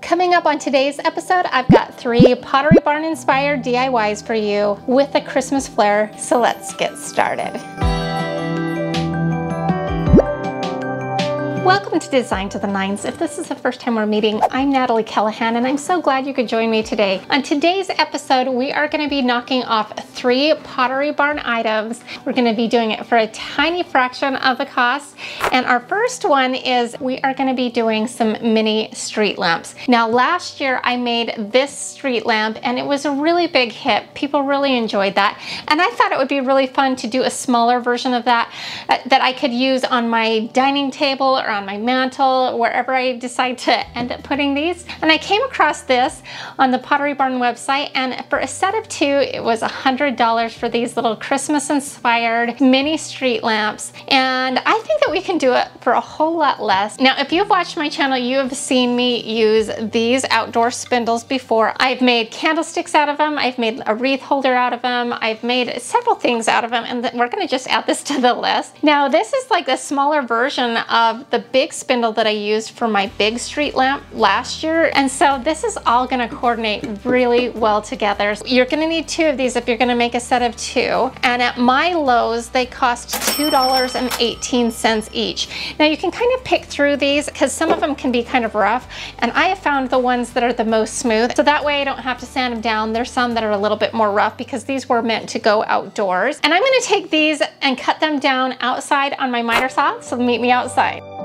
Coming up on today's episode, I've got three Pottery Barn inspired DIYs for you with a Christmas flair, so let's get started. Welcome to Designed to the Nines. If this is the first time we're meeting, I'm Natalee Callahan and I'm so glad you could join me today. On today's episode, we are going to be knocking off three Pottery Barn items. We're going to be doing it for a tiny fraction of the cost. And our first one is we are going to be doing some mini street lamps. Now last year I made this street lamp and it was a really big hit. People really enjoyed that. And I thought it would be really fun to do a smaller version of that uh, that I could use on my dining table or on my mantle, wherever I decide to end up putting these. And I came across this on the Pottery Barn website and for a set of two, it was $100 for these little Christmas inspired mini street lamps. And I think that we can do it for a whole lot less. Now, if you've watched my channel, you have seen me use these outdoor spindles before. I've made candlesticks out of them. I've made a wreath holder out of them. I've made several things out of them and we're gonna just add this to the list. Now, this is like a smaller version of the big spindle that I used for my big street lamp last year. And so this is all gonna coordinate really well together. You're gonna need two of these if you're gonna make a set of two. And at my Lowe's, they cost $2.18 each. Now you can kind of pick through these because some of them can be kind of rough. And I have found the ones that are the most smooth. So that way I don't have to sand them down. There's some that are a little bit more rough because these were meant to go outdoors. And I'm gonna take these and cut them down outside on my miter saw. So meet me outside.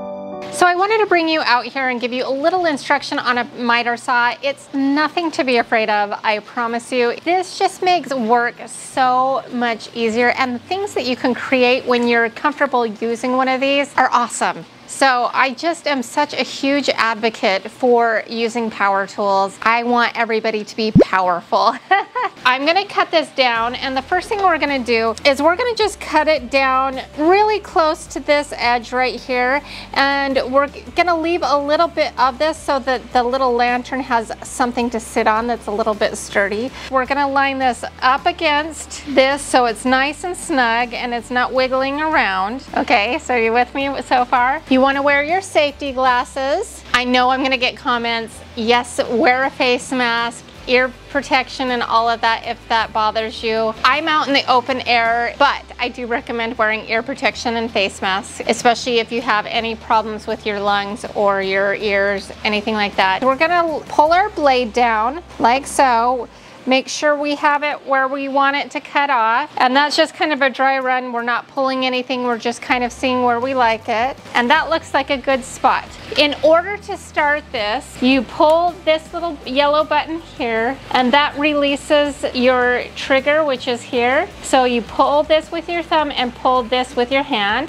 So I wanted to bring you out here and give you a little instruction on a miter saw. It's nothing to be afraid of, I promise you. This just makes work so much easier and the things that you can create when you're comfortable using one of these are awesome. So I just am such a huge advocate for using power tools. I want everybody to be powerful. I'm gonna cut this down and the first thing we're gonna do is we're gonna just cut it down really close to this edge right here and we're gonna leave a little bit of this so that the little lantern has something to sit on that's a little bit sturdy. We're gonna line this up against this so it's nice and snug and it's not wiggling around. Okay, so you with me so far? You want to wear your safety glasses. I know I'm going to get comments. Yes, wear a face mask ear protection and all of that if that bothers you. I'm out in the open air, but I do recommend wearing ear protection and face masks, especially if you have any problems with your lungs or your ears, anything like that. We're gonna pull our blade down like so. Make sure we have it where we want it to cut off. And that's just kind of a dry run. We're not pulling anything. We're just kind of seeing where we like it. And that looks like a good spot. In order to start this, you pull this little yellow button here and that releases your trigger, which is here. So you pull this with your thumb and pull this with your hand.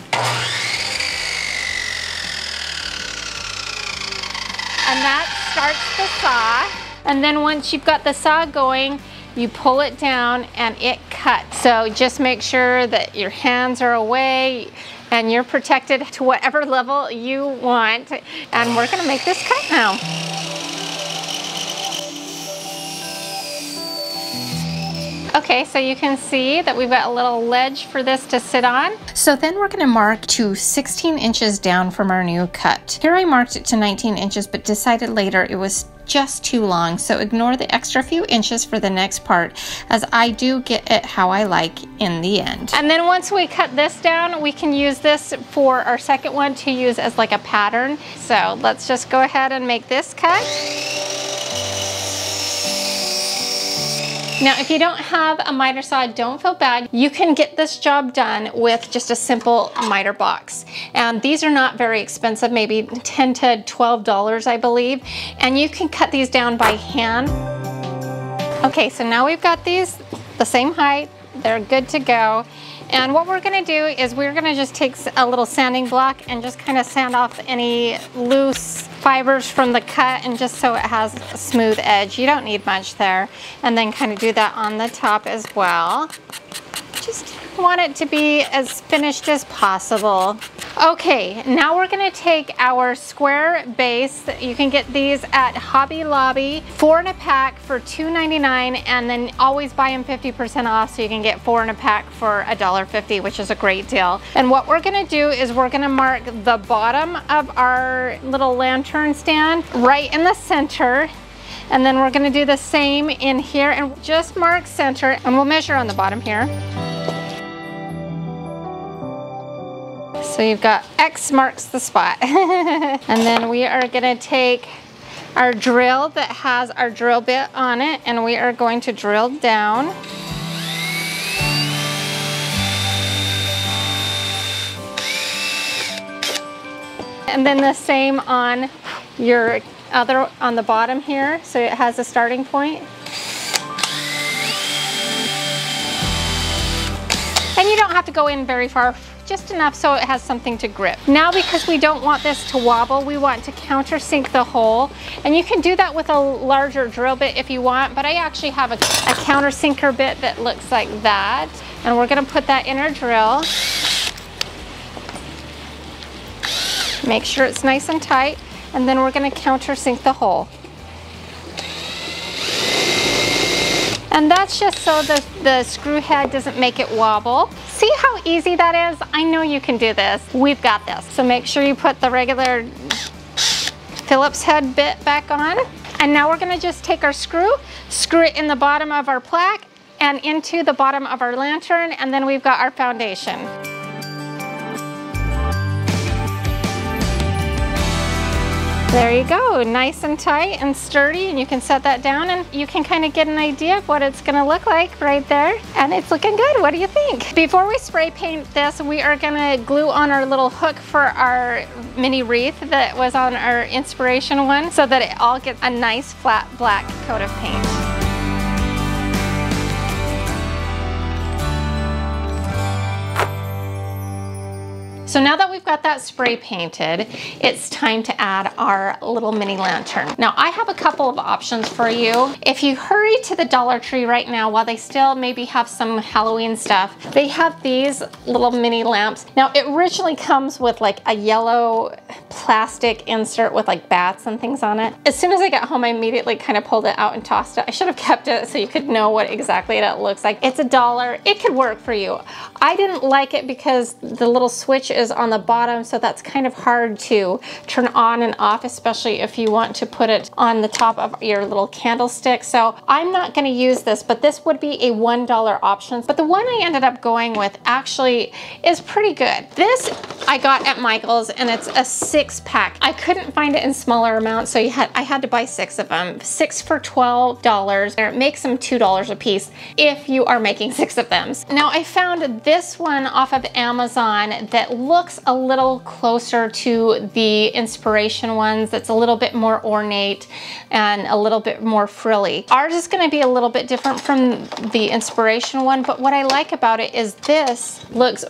And that starts the saw. And then once you've got the saw going, you pull it down and it cuts. So just make sure that your hands are away and you're protected to whatever level you want. And we're gonna make this cut now. Okay, so you can see that we've got a little ledge for this to sit on. So then we're gonna mark to 16 inches down from our new cut. Here I marked it to 19 inches, but decided later it was just too long, so ignore the extra few inches for the next part as I do get it how I like in the end. And then once we cut this down, we can use this for our second one to use as like a pattern. So let's just go ahead and make this cut. Now, if you don't have a miter saw, don't feel bad. You can get this job done with just a simple miter box. And these are not very expensive, maybe 10 to $12, I believe. And you can cut these down by hand. Okay, so now we've got these the same height. They're good to go. And what we're gonna do is we're gonna just take a little sanding block and just kind of sand off any loose fibers from the cut and just so it has a smooth edge. You don't need much there. And then kind of do that on the top as well. Just want it to be as finished as possible. Okay, now we're gonna take our square base. You can get these at Hobby Lobby, four in a pack for $2.99 and then always buy them 50% off so you can get four in a pack for $1.50, which is a great deal. And what we're gonna do is we're gonna mark the bottom of our little lantern stand right in the center and then we're gonna do the same in here and just mark center and we'll measure on the bottom here. So you've got X marks the spot. and then we are gonna take our drill that has our drill bit on it and we are going to drill down. And then the same on your other, on the bottom here, so it has a starting point. And you don't have to go in very far just enough so it has something to grip. Now because we don't want this to wobble, we want to countersink the hole. And you can do that with a larger drill bit if you want, but I actually have a, a countersinker bit that looks like that. And we're gonna put that in our drill. Make sure it's nice and tight, and then we're gonna countersink the hole. And that's just so the, the screw head doesn't make it wobble. See how easy that is? I know you can do this. We've got this. So make sure you put the regular Phillips head bit back on. And now we're gonna just take our screw, screw it in the bottom of our plaque and into the bottom of our lantern, and then we've got our foundation. There you go, nice and tight and sturdy and you can set that down and you can kind of get an idea of what it's gonna look like right there. And it's looking good, what do you think? Before we spray paint this, we are gonna glue on our little hook for our mini wreath that was on our inspiration one so that it all gets a nice flat black coat of paint. So now that we've got that spray painted, it's time to add our little mini lantern. Now I have a couple of options for you. If you hurry to the Dollar Tree right now while they still maybe have some Halloween stuff, they have these little mini lamps. Now it originally comes with like a yellow plastic insert with like bats and things on it. As soon as I got home, I immediately kind of pulled it out and tossed it. I should have kept it so you could know what exactly it looks like. It's a dollar. It could work for you. I didn't like it because the little switch is on the bottom, so that's kind of hard to turn on and off, especially if you want to put it on the top of your little candlestick. So I'm not gonna use this, but this would be a $1 option. But the one I ended up going with actually is pretty good. This I got at Michael's and it's a six pack. I couldn't find it in smaller amounts, so had, I had to buy six of them. Six for $12. It makes them $2 a piece if you are making six of them. Now I found this one off of Amazon that looks a little closer to the inspiration ones. That's a little bit more ornate and a little bit more frilly. Ours is gonna be a little bit different from the inspiration one, but what I like about it is this looks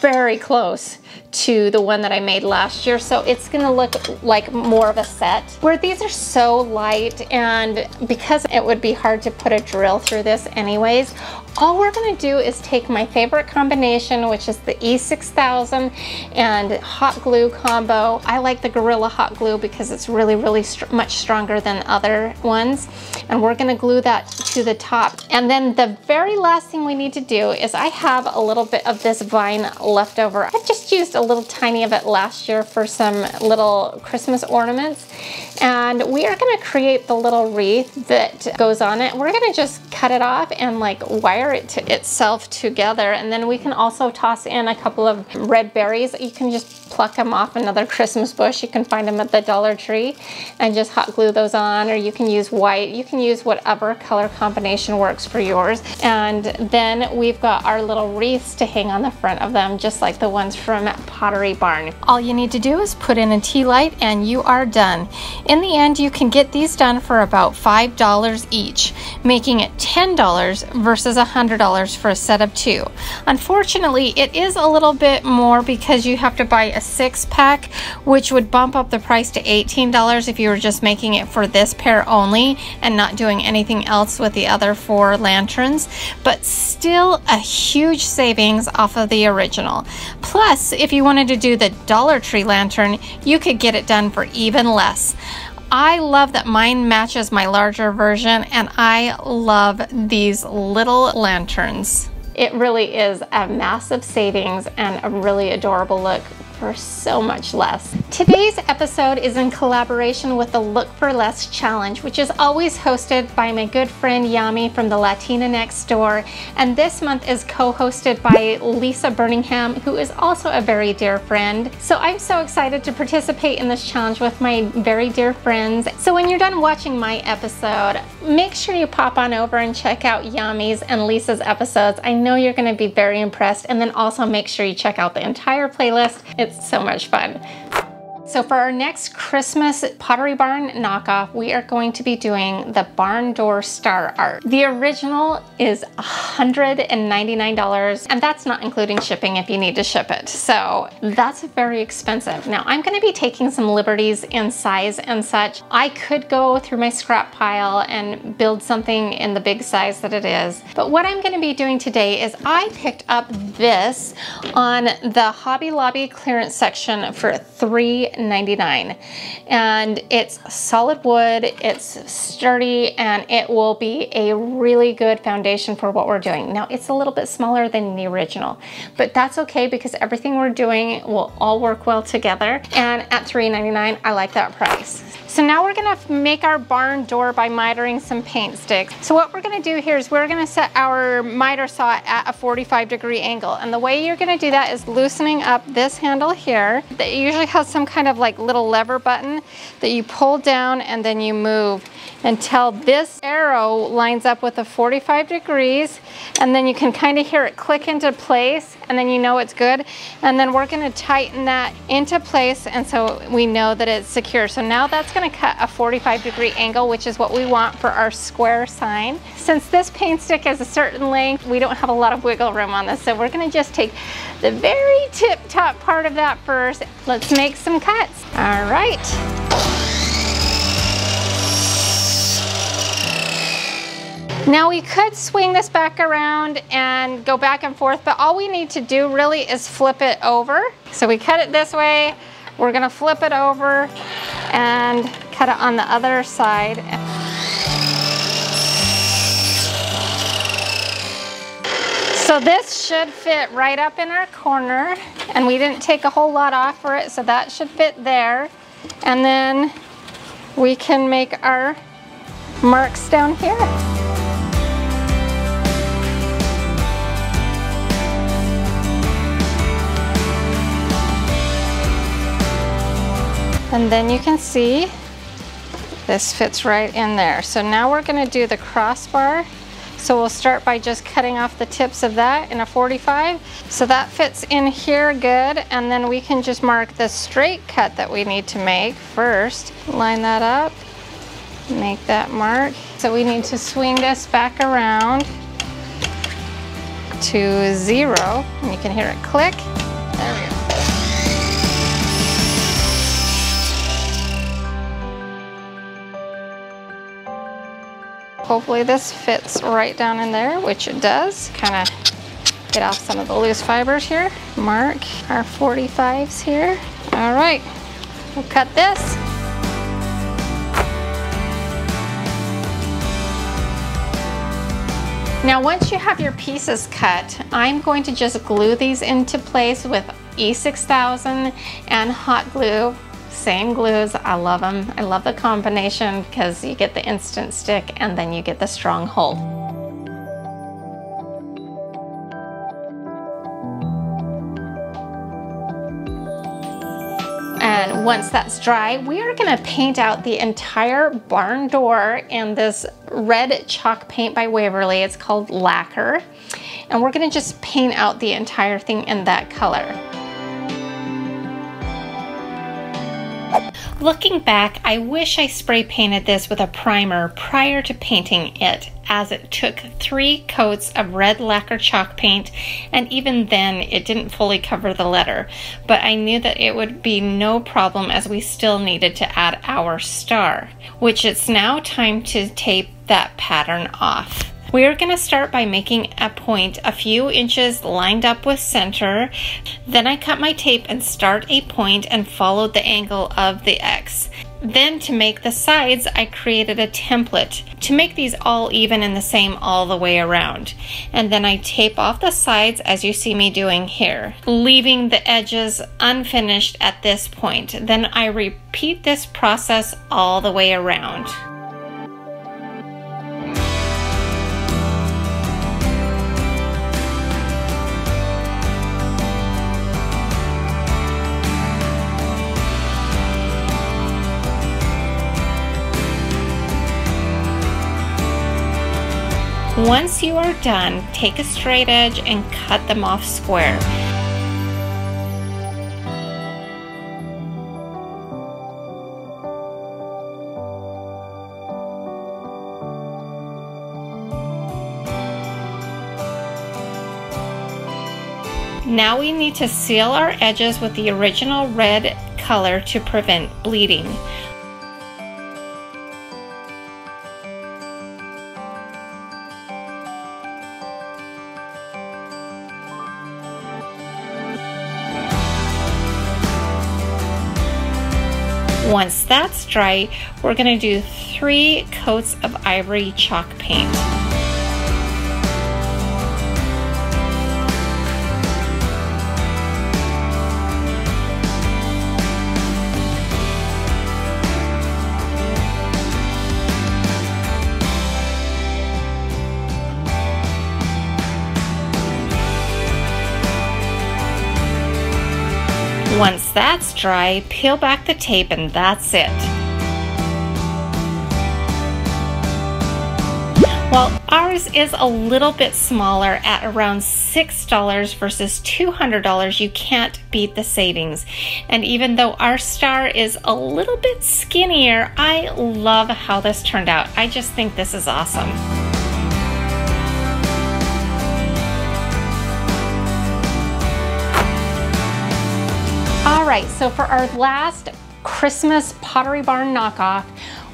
very close to the one that I made last year. So it's gonna look like more of a set. Where these are so light and because it would be hard to put a drill through this anyways, all we're gonna do is take my favorite combination, which is the E6000 and hot glue combo. I like the Gorilla hot glue because it's really, really much stronger than other ones. And we're gonna glue that to the top. And then the very last thing we need to do is I have a little bit of this vine left over. I just used a little tiny of it last year for some little Christmas ornaments. And we are gonna create the little wreath that goes on it. We're gonna just cut it off and like wire it to itself together. And then we can also toss in a couple of red berries. You can just pluck them off another Christmas bush. You can find them at the Dollar Tree and just hot glue those on or you can use white. You can use whatever color combination works for yours. And then we've got our little wreaths to hang on the front of them just like the ones from Pottery Barn. All you need to do is put in a tea light and you are done. In the end, you can get these done for about $5 each, making it $10 versus $100 for a set of two. Unfortunately, it is a little bit more because you have to buy a six pack, which would bump up the price to $18 if you were just making it for this pair only and not doing anything else with the other four lanterns, but still a huge savings off of the original. Plus, if you wanted to do the Dollar Tree lantern, you could get it done for even less. I love that mine matches my larger version and I love these little lanterns. It really is a massive savings and a really adorable look for so much less. Today's episode is in collaboration with the Look for Less Challenge, which is always hosted by my good friend Yami from the Latina Next Door. And this month is co-hosted by Lisa Burningham, who is also a very dear friend. So I'm so excited to participate in this challenge with my very dear friends. So when you're done watching my episode, make sure you pop on over and check out Yami's and Lisa's episodes. I know you're gonna be very impressed. And then also make sure you check out the entire playlist. It's it's so much fun. So for our next Christmas Pottery Barn knockoff, we are going to be doing the barn door star art. The original is $199 and that's not including shipping if you need to ship it. So that's very expensive. Now I'm gonna be taking some liberties in size and such. I could go through my scrap pile and build something in the big size that it is. But what I'm gonna be doing today is I picked up this on the Hobby Lobby clearance section for three 99 and it's solid wood, it's sturdy, and it will be a really good foundation for what we're doing. Now it's a little bit smaller than the original, but that's okay because everything we're doing will all work well together. And at $3.99, I like that price. So now we're gonna make our barn door by mitering some paint sticks. So what we're gonna do here is we're gonna set our miter saw at a 45 degree angle. And the way you're gonna do that is loosening up this handle here that usually has some kind of like little lever button that you pull down and then you move until this arrow lines up with the 45 degrees and then you can kind of hear it click into place and then you know it's good. And then we're going to tighten that into place and so we know that it's secure. So now that's going to cut a 45 degree angle which is what we want for our square sign. Since this paint stick is a certain length we don't have a lot of wiggle room on this so we're going to just take the very tip top part of that first. Let's make some cuts. All right Now we could swing this back around and go back and forth, but all we need to do really is flip it over. So we cut it this way, we're gonna flip it over and cut it on the other side. So this should fit right up in our corner and we didn't take a whole lot off for it, so that should fit there. And then we can make our marks down here. And then you can see this fits right in there. So now we're gonna do the crossbar. So we'll start by just cutting off the tips of that in a 45. So that fits in here good. And then we can just mark the straight cut that we need to make first. Line that up, make that mark. So we need to swing this back around to zero. And you can hear it click. Hopefully this fits right down in there, which it does. Kind of get off some of the loose fibers here. Mark our 45s here. All right, we'll cut this. Now once you have your pieces cut, I'm going to just glue these into place with E6000 and hot glue same glues, I love them. I love the combination because you get the instant stick and then you get the strong hold. And once that's dry, we are gonna paint out the entire barn door in this red chalk paint by Waverly. It's called Lacquer. And we're gonna just paint out the entire thing in that color. Looking back, I wish I spray painted this with a primer prior to painting it as it took three coats of red lacquer chalk paint and even then it didn't fully cover the letter. But I knew that it would be no problem as we still needed to add our star, which it's now time to tape that pattern off. We are going to start by making a point a few inches lined up with center. Then I cut my tape and start a point and followed the angle of the X. Then to make the sides, I created a template to make these all even and the same all the way around. And then I tape off the sides as you see me doing here, leaving the edges unfinished at this point. Then I repeat this process all the way around. Once you are done, take a straight edge and cut them off square. Now we need to seal our edges with the original red color to prevent bleeding. Once that's dry, we're to do three coats of ivory chalk paint. Dry, peel back the tape and that's it. While ours is a little bit smaller at around $6 versus $200, you can't beat the savings. And even though our star is a little bit skinnier, I love how this turned out. I just think this is awesome. Right, so for our last Christmas Pottery Barn knockoff,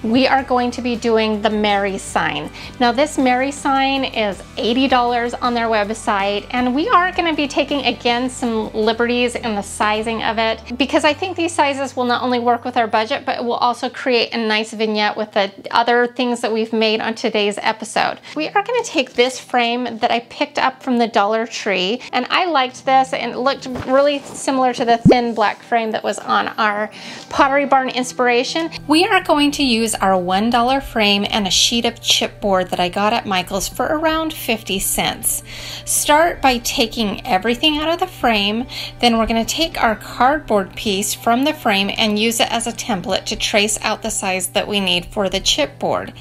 we are going to be doing the Merry sign. Now this Merry sign is $80 on their website and we are going to be taking again some liberties in the sizing of it because I think these sizes will not only work with our budget but it will also create a nice vignette with the other things that we've made on today's episode. We are going to take this frame that I picked up from the Dollar Tree and I liked this and it looked really similar to the thin black frame that was on our Pottery Barn inspiration. We are going to use our $1 frame and a sheet of chipboard that I got at Michael's for around 50 cents. Start by taking everything out of the frame, then we're going to take our cardboard piece from the frame and use it as a template to trace out the size that we need for the chipboard.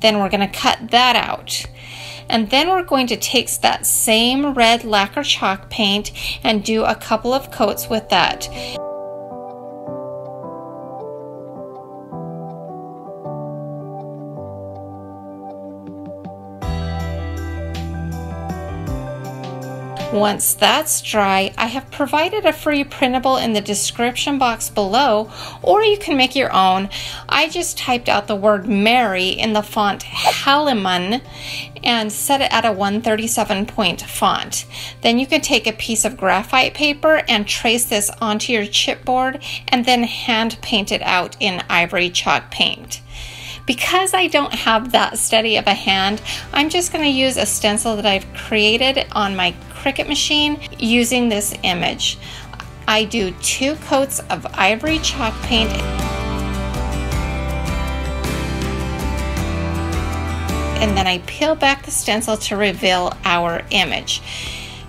Then we're going to cut that out. And then we're going to take that same red lacquer chalk paint and do a couple of coats with that. Once that's dry, I have provided a free printable in the description box below, or you can make your own. I just typed out the word Merry in the font Hahnemann and set it at a 137 point font. Then you can take a piece of graphite paper and trace this onto your chipboard and then hand paint it out in ivory chalk paint. Because I don't have that steady of a hand, I'm just going to use a stencil that I've created on my Cricut machine using this image. I do two coats of ivory chalk paint and then I peel back the stencil to reveal our image.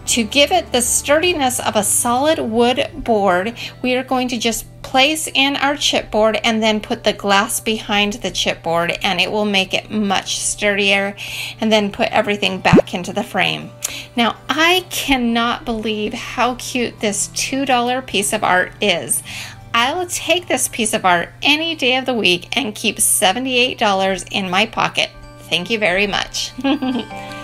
To give it the sturdiness of a solid wood board, we are going to just place in our chipboard and then put the glass behind the chipboard and it will make it much sturdier and then put everything back into the frame. Now I cannot believe how cute this $2 piece of art is. I will take this piece of art any day of the week and keep $78 in my pocket. Thank you very much.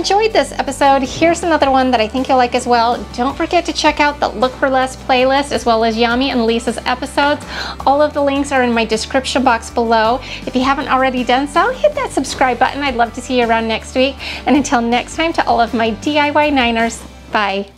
enjoyed this episode, here's another one that I think you'll like as well. Don't forget to check out the Look for Less playlist as well as Yami and Lisa's episodes. All of the links are in my description box below. If you haven't already done so, hit that subscribe button. I'd love to see you around next week. And until next time, to all of my DIY Niners, bye.